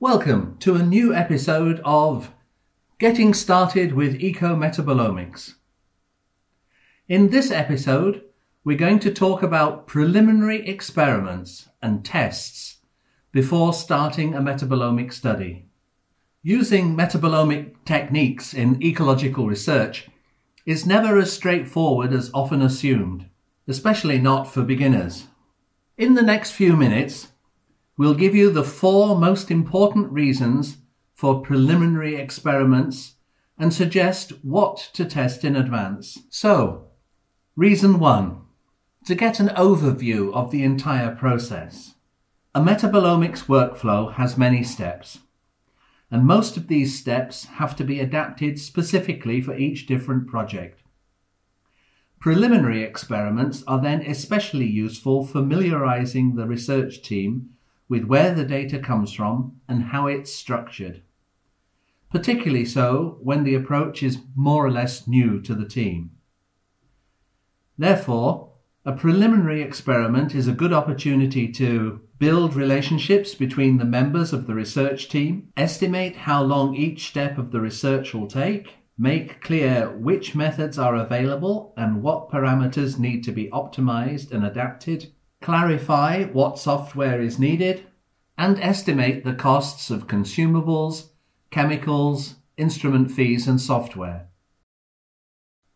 Welcome to a new episode of Getting Started with Eco Metabolomics. In this episode, we're going to talk about preliminary experiments and tests before starting a metabolomic study. Using metabolomic techniques in ecological research is never as straightforward as often assumed, especially not for beginners. In the next few minutes, We'll give you the four most important reasons for preliminary experiments and suggest what to test in advance. So, reason one, to get an overview of the entire process. A metabolomics workflow has many steps, and most of these steps have to be adapted specifically for each different project. Preliminary experiments are then especially useful familiarizing the research team with where the data comes from and how it's structured. Particularly so when the approach is more or less new to the team. Therefore, a preliminary experiment is a good opportunity to build relationships between the members of the research team, estimate how long each step of the research will take, make clear which methods are available and what parameters need to be optimized and adapted, clarify what software is needed, and estimate the costs of consumables, chemicals, instrument fees, and software.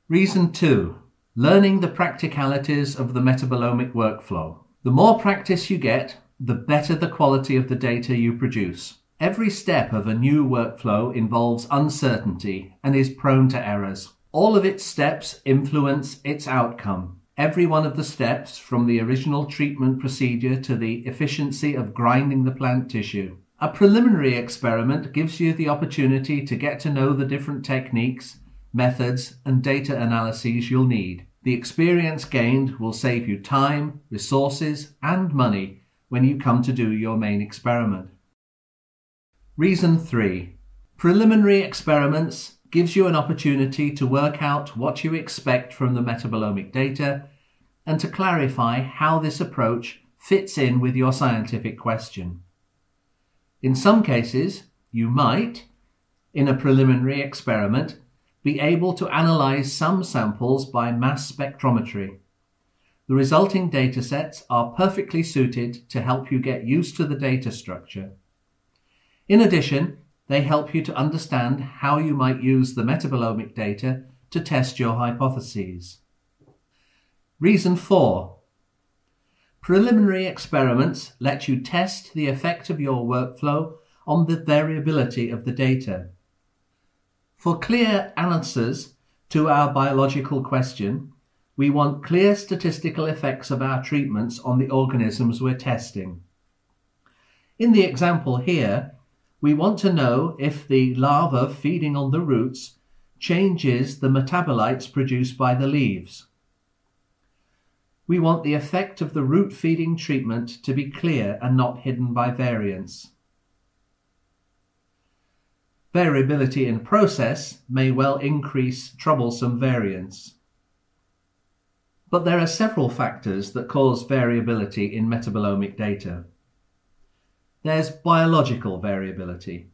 Reason 2. Learning the practicalities of the metabolomic workflow. The more practice you get, the better the quality of the data you produce. Every step of a new workflow involves uncertainty and is prone to errors. All of its steps influence its outcome, every one of the steps from the original treatment procedure to the efficiency of grinding the plant tissue. A preliminary experiment gives you the opportunity to get to know the different techniques, methods, and data analyses you'll need. The experience gained will save you time, resources, and money when you come to do your main experiment. Reason 3. Preliminary experiments gives you an opportunity to work out what you expect from the metabolomic data and to clarify how this approach fits in with your scientific question. In some cases, you might, in a preliminary experiment, be able to analyze some samples by mass spectrometry. The resulting datasets are perfectly suited to help you get used to the data structure. In addition, they help you to understand how you might use the metabolomic data to test your hypotheses. Reason 4. Preliminary experiments let you test the effect of your workflow on the variability of the data. For clear answers to our biological question, we want clear statistical effects of our treatments on the organisms we're testing. In the example here, we want to know if the larva feeding on the roots changes the metabolites produced by the leaves. We want the effect of the root feeding treatment to be clear and not hidden by variance. Variability in process may well increase troublesome variance. But there are several factors that cause variability in metabolomic data. There's biological variability.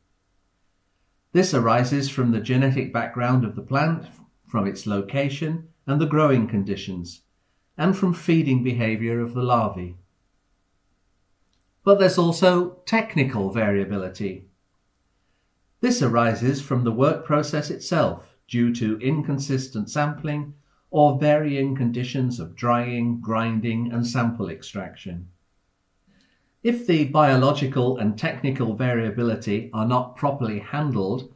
This arises from the genetic background of the plant, from its location and the growing conditions, and from feeding behavior of the larvae. But there's also technical variability. This arises from the work process itself due to inconsistent sampling or varying conditions of drying, grinding, and sample extraction. If the biological and technical variability are not properly handled,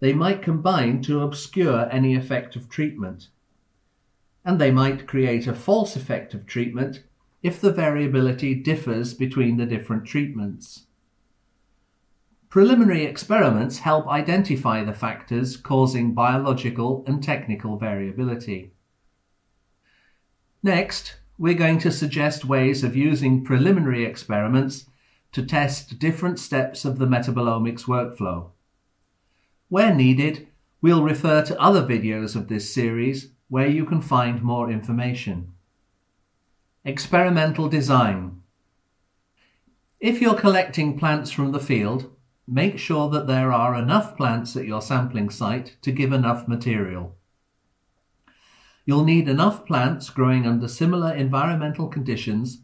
they might combine to obscure any effect of treatment. And they might create a false effect of treatment if the variability differs between the different treatments. Preliminary experiments help identify the factors causing biological and technical variability. Next, we're going to suggest ways of using preliminary experiments to test different steps of the metabolomics workflow. Where needed, we'll refer to other videos of this series where you can find more information. Experimental design. If you're collecting plants from the field, make sure that there are enough plants at your sampling site to give enough material. You'll need enough plants growing under similar environmental conditions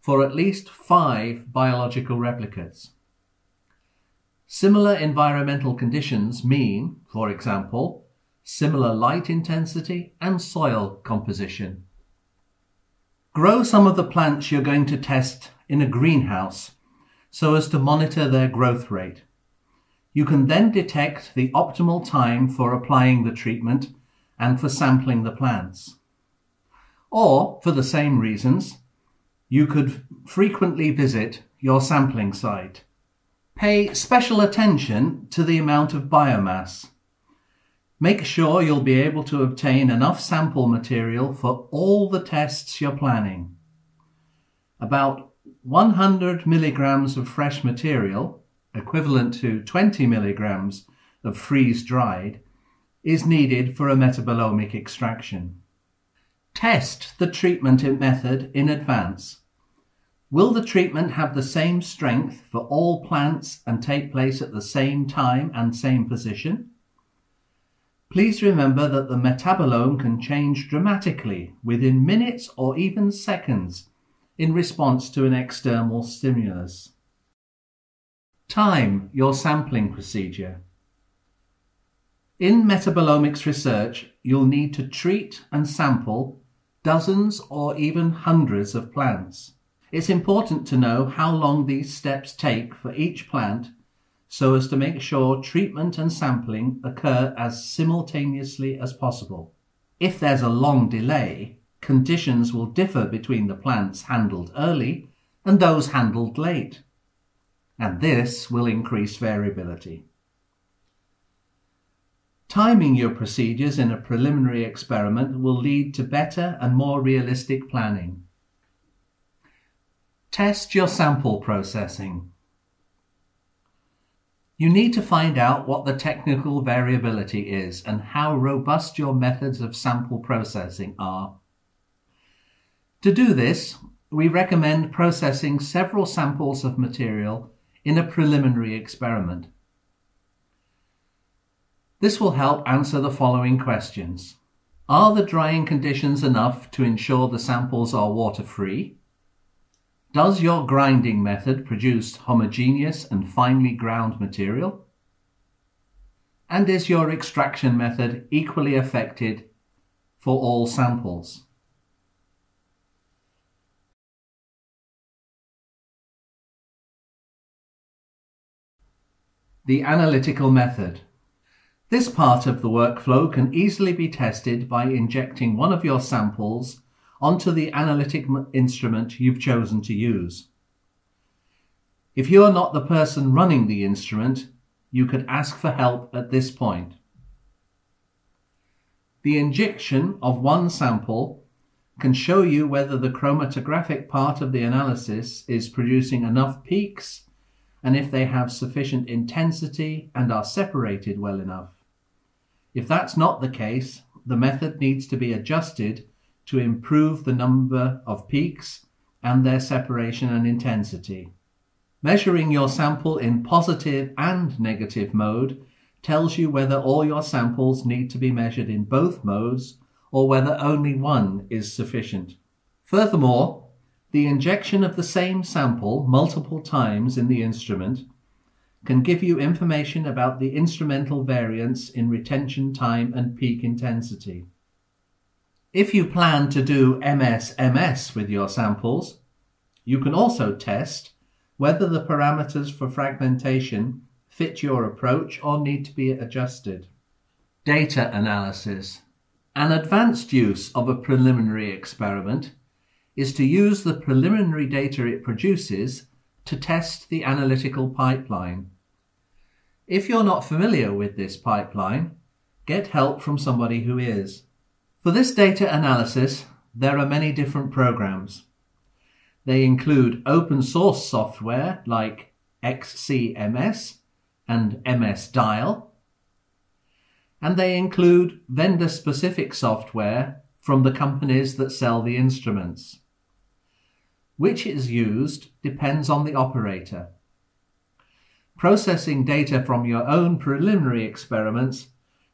for at least five biological replicates. Similar environmental conditions mean, for example, similar light intensity and soil composition. Grow some of the plants you're going to test in a greenhouse so as to monitor their growth rate. You can then detect the optimal time for applying the treatment and for sampling the plants. Or, for the same reasons, you could frequently visit your sampling site. Pay special attention to the amount of biomass. Make sure you'll be able to obtain enough sample material for all the tests you're planning. About 100 milligrams of fresh material, equivalent to 20 milligrams of freeze dried, is needed for a metabolomic extraction. Test the treatment method in advance. Will the treatment have the same strength for all plants and take place at the same time and same position? Please remember that the metabolome can change dramatically within minutes or even seconds in response to an external stimulus. Time your sampling procedure. In metabolomics research, you'll need to treat and sample dozens or even hundreds of plants. It's important to know how long these steps take for each plant so as to make sure treatment and sampling occur as simultaneously as possible. If there's a long delay, conditions will differ between the plants handled early and those handled late, and this will increase variability. Timing your procedures in a preliminary experiment will lead to better and more realistic planning. Test your sample processing. You need to find out what the technical variability is and how robust your methods of sample processing are. To do this, we recommend processing several samples of material in a preliminary experiment. This will help answer the following questions. Are the drying conditions enough to ensure the samples are water-free? Does your grinding method produce homogeneous and finely ground material? And is your extraction method equally affected for all samples? The analytical method. This part of the workflow can easily be tested by injecting one of your samples onto the analytic instrument you've chosen to use. If you are not the person running the instrument, you could ask for help at this point. The injection of one sample can show you whether the chromatographic part of the analysis is producing enough peaks and if they have sufficient intensity and are separated well enough. If that's not the case, the method needs to be adjusted to improve the number of peaks and their separation and intensity. Measuring your sample in positive and negative mode tells you whether all your samples need to be measured in both modes or whether only one is sufficient. Furthermore, the injection of the same sample multiple times in the instrument can give you information about the instrumental variance in retention time and peak intensity. If you plan to do MS-MS with your samples, you can also test whether the parameters for fragmentation fit your approach or need to be adjusted. Data analysis. An advanced use of a preliminary experiment is to use the preliminary data it produces to test the analytical pipeline. If you're not familiar with this pipeline, get help from somebody who is. For this data analysis, there are many different programs. They include open source software like XCMS and MS Dial. and they include vendor specific software from the companies that sell the instruments. Which is used depends on the operator. Processing data from your own preliminary experiments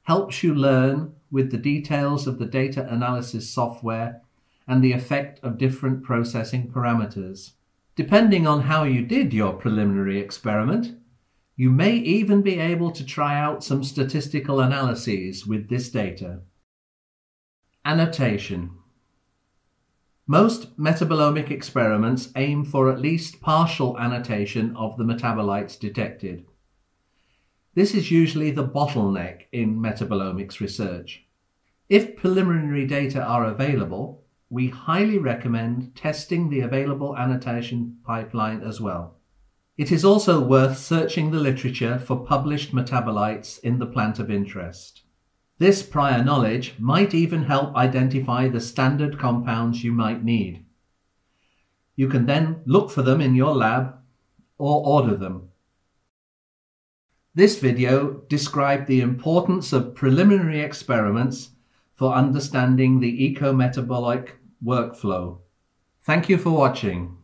helps you learn with the details of the data analysis software and the effect of different processing parameters. Depending on how you did your preliminary experiment, you may even be able to try out some statistical analyses with this data. Annotation Most metabolomic experiments aim for at least partial annotation of the metabolites detected. This is usually the bottleneck in metabolomics research. If preliminary data are available, we highly recommend testing the available annotation pipeline as well. It is also worth searching the literature for published metabolites in the plant of interest. This prior knowledge might even help identify the standard compounds you might need. You can then look for them in your lab or order them. This video described the importance of preliminary experiments for understanding the ecometabolic workflow. Thank you for watching.